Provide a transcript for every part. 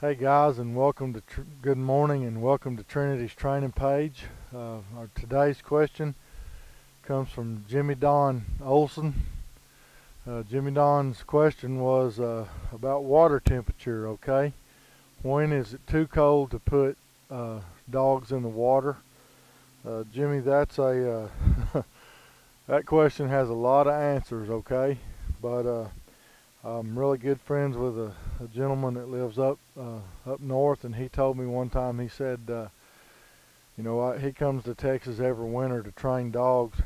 Hey guys, and welcome to good morning, and welcome to Trinity's training page. Uh, our today's question comes from Jimmy Don Olson. Uh, Jimmy Don's question was uh, about water temperature. Okay, when is it too cold to put uh, dogs in the water? Uh, Jimmy, that's a uh, that question has a lot of answers. Okay, but I'm really good friends with a, a gentleman that lives up uh, up north, and he told me one time. He said, uh, you know, I, he comes to Texas every winter to train dogs,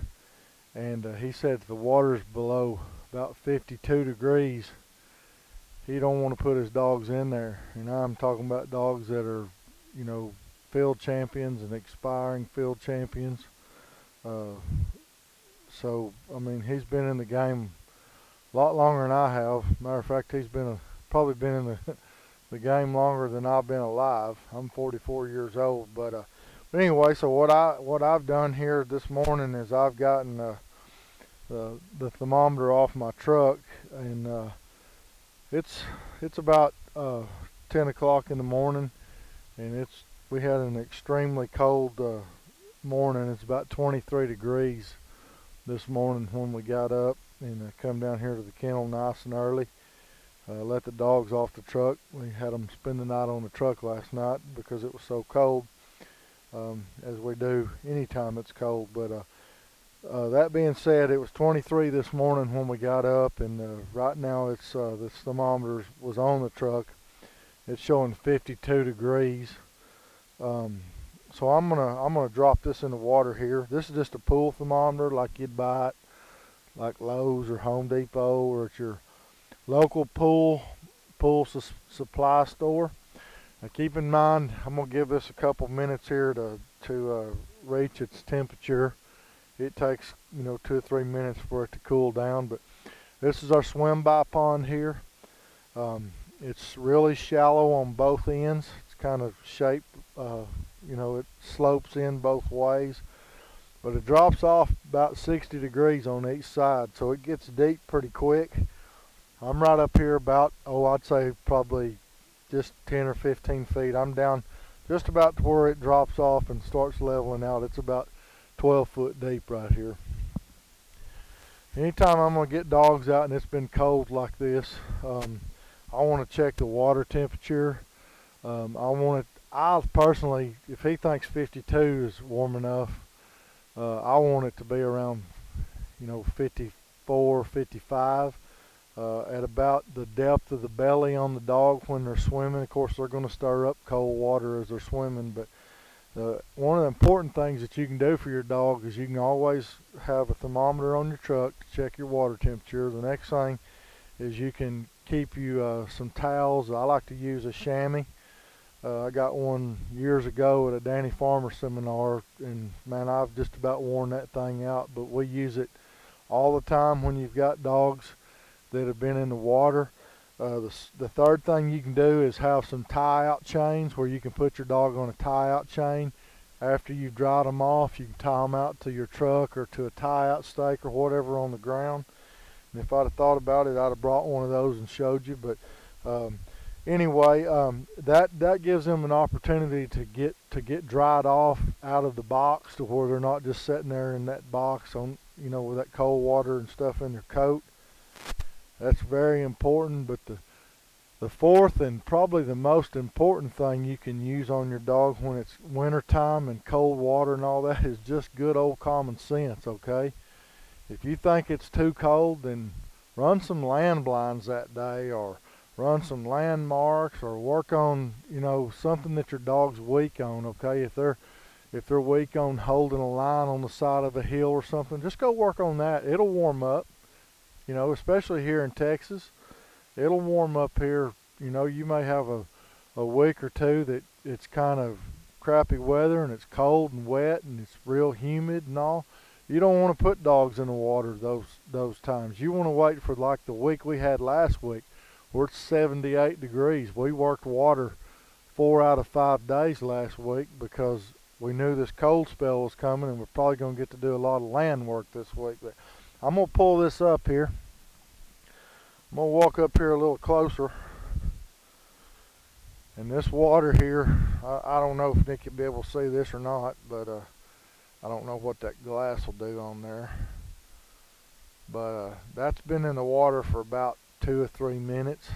and uh, he said the water's below about 52 degrees, he don't want to put his dogs in there. And I'm talking about dogs that are, you know, field champions and expiring field champions. Uh, so I mean, he's been in the game a lot longer than I have. Matter of fact, he's been a, probably been in the the game longer than I've been alive. I'm 44 years old, but uh, but anyway, so what I what I've done here this morning is I've gotten uh, the the thermometer off my truck, and uh, it's it's about uh, 10 o'clock in the morning, and it's we had an extremely cold uh, morning. It's about 23 degrees this morning when we got up and uh, come down here to the kennel nice and early. Uh, let the dogs off the truck. We had them spend the night on the truck last night because it was so cold, um, as we do anytime it's cold. But uh, uh, that being said, it was 23 this morning when we got up, and uh, right now it's uh, the thermometer was on the truck. It's showing 52 degrees. Um, so I'm gonna I'm gonna drop this in the water here. This is just a pool thermometer like you'd buy it like Lowe's or Home Depot or at your local pool pool su supply store. Now keep in mind, I'm gonna give this a couple minutes here to to uh, reach its temperature. It takes you know two or three minutes for it to cool down, but this is our swim by pond here. Um, it's really shallow on both ends. It's kind of shaped, uh, you know, it slopes in both ways but it drops off about 60 degrees on each side so it gets deep pretty quick. I'm right up here about oh I'd say probably just 10 or 15 feet. I'm down just about to where it drops off and starts leveling out. It's about 12 foot deep right here. Anytime I'm gonna get dogs out and it's been cold like this um, I want to check the water temperature. Um, I want to I personally if he thinks 52 is warm enough uh, I want it to be around, you know, 54, 55. Uh, at about the depth of the belly on the dog when they're swimming. Of course, they're going to stir up cold water as they're swimming, but uh, one of the important things that you can do for your dog is you can always have a thermometer on your truck to check your water temperature. The next thing is you can keep you uh, some towels. I like to use a chamois uh, I got one years ago at a Danny Farmer seminar, and man, I've just about worn that thing out. But we use it all the time when you've got dogs that have been in the water. Uh, the, the third thing you can do is have some tie-out chains where you can put your dog on a tie-out chain. After you've dried them off, you can tie them out to your truck or to a tie-out stake or whatever on the ground. And if I'd have thought about it, I'd have brought one of those and showed you. But um, anyway, um, that that gives them an opportunity to get to get dried off out of the box to where they're not just sitting there in that box on you know with that cold water and stuff in their coat. That's very important. But the the fourth and probably the most important thing you can use on your dog when it's winter time and cold water and all that is just good old common sense. Okay, if you think it's too cold, then run some land blinds that day or run some landmarks or work on you know something that your dog's weak on okay? If they're if they're weak on holding a line on the side of a hill or something just go work on that. It'll warm up you know especially here in Texas. It'll warm up here. You know you may have a a week or two that it's kind of crappy weather and it's cold and wet and it's real humid and all. You don't want to put dogs in the water those those times. You want to wait for like the week we had last week we're at 78 degrees. We worked water four out of five days last week because we knew this cold spell was coming and we're probably going to get to do a lot of land work this week. But I'm going to pull this up here. I'm going to walk up here a little closer. And this water here, I, I don't know if Nick will be able to see this or not, but uh, I don't know what that glass will do on there. But uh, that's been in the water for about two or three minutes.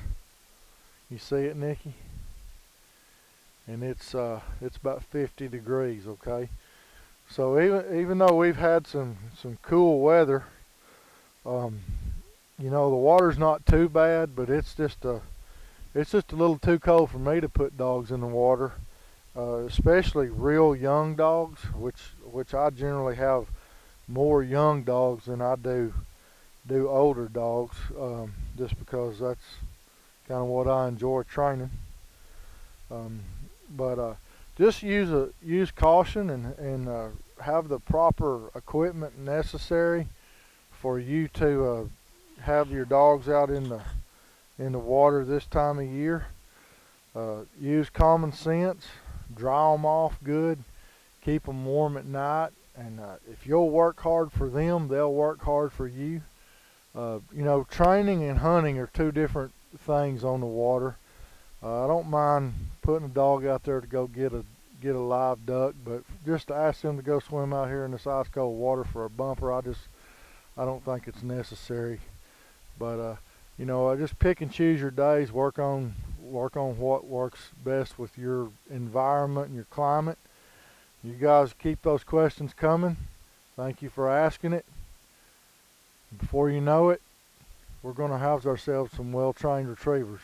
You see it, Nikki? And it's uh, it's about 50 degrees, okay? So even even though we've had some some cool weather, um, you know the water's not too bad, but it's just a it's just a little too cold for me to put dogs in the water, uh, especially real young dogs, which which I generally have more young dogs than I do do older dogs, um, just because that's kind of what I enjoy training. Um, but uh, just use a use caution and and uh, have the proper equipment necessary for you to uh, have your dogs out in the in the water this time of year. Uh, use common sense, dry them off good, keep them warm at night, and uh, if you'll work hard for them, they'll work hard for you. Uh, you know, training and hunting are two different things on the water. Uh, I don't mind putting a dog out there to go get a get a live duck, but just to ask them to go swim out here in this ice cold water for a bumper, I just I don't think it's necessary. But uh, you know, uh, just pick and choose your days. Work on work on what works best with your environment and your climate. You guys keep those questions coming. Thank you for asking it. Before you know it, we're going to house ourselves some well-trained retrievers.